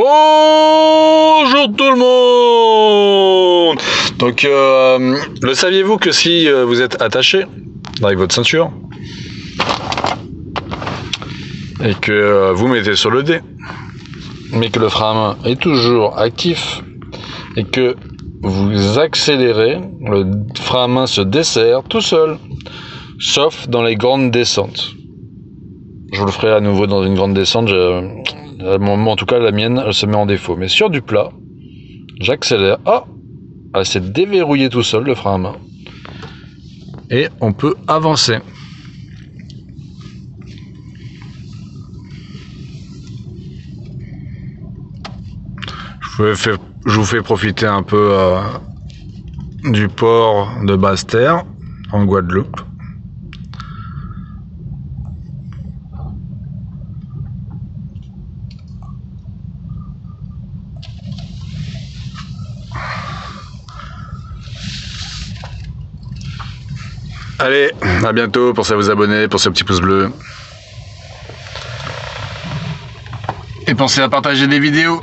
Bonjour tout le monde Donc, euh, le saviez-vous que si euh, vous êtes attaché avec votre ceinture et que euh, vous mettez sur le dé, mais que le frein à main est toujours actif et que vous accélérez, le frein à main se dessert tout seul, sauf dans les grandes descentes. Je vous le ferai à nouveau dans une grande descente. En tout cas, la mienne, se met en défaut. Mais sur du plat, j'accélère. Ah Elle s'est déverrouillée tout seul, le frein à main. Et on peut avancer. Je vous fais, je vous fais profiter un peu euh, du port de Basse-Terre, en Guadeloupe. Allez, à bientôt. Pensez à vous abonner, pensez au petit pouce bleu. Et pensez à partager des vidéos.